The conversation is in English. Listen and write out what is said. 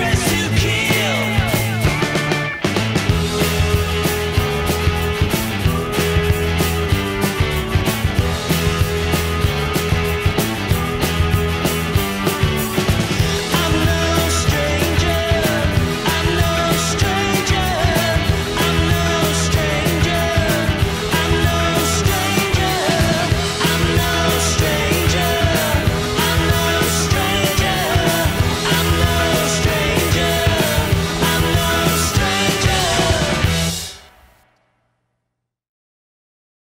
dressing